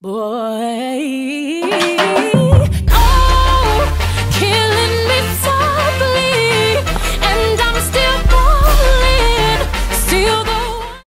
Boy,